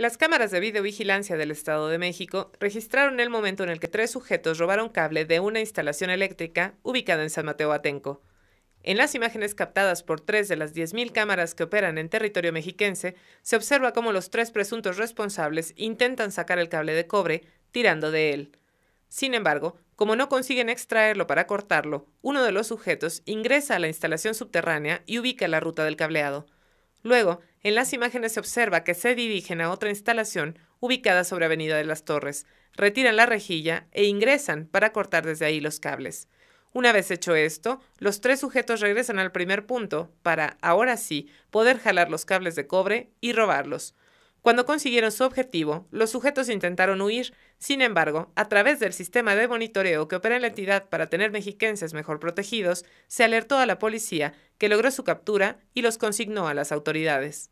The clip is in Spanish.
Las cámaras de videovigilancia del Estado de México registraron el momento en el que tres sujetos robaron cable de una instalación eléctrica ubicada en San Mateo Atenco. En las imágenes captadas por tres de las 10.000 cámaras que operan en territorio mexiquense, se observa cómo los tres presuntos responsables intentan sacar el cable de cobre tirando de él. Sin embargo, como no consiguen extraerlo para cortarlo, uno de los sujetos ingresa a la instalación subterránea y ubica la ruta del cableado. Luego, en las imágenes se observa que se dirigen a otra instalación ubicada sobre Avenida de las Torres, retiran la rejilla e ingresan para cortar desde ahí los cables. Una vez hecho esto, los tres sujetos regresan al primer punto para, ahora sí, poder jalar los cables de cobre y robarlos. Cuando consiguieron su objetivo, los sujetos intentaron huir, sin embargo, a través del sistema de monitoreo que opera en la entidad para tener mexiquenses mejor protegidos, se alertó a la policía, que logró su captura y los consignó a las autoridades.